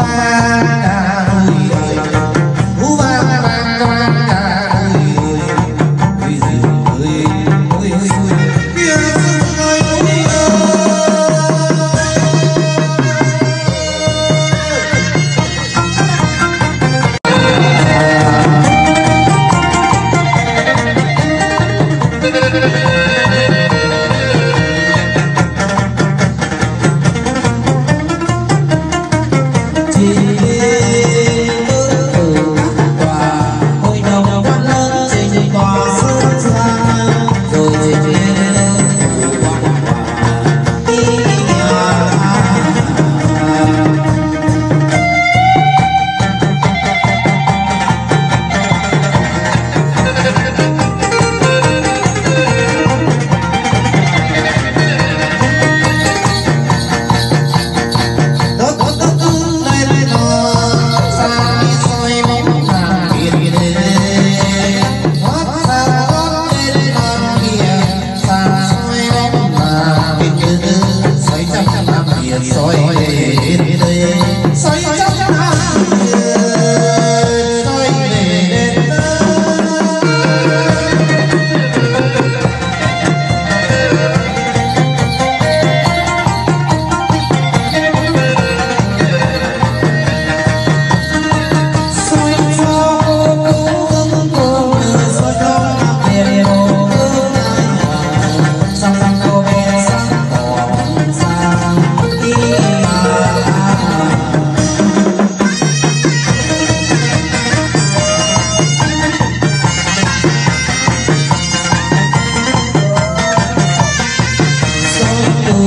Yeah. sorry.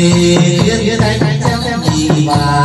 thiên thánh theo gì mà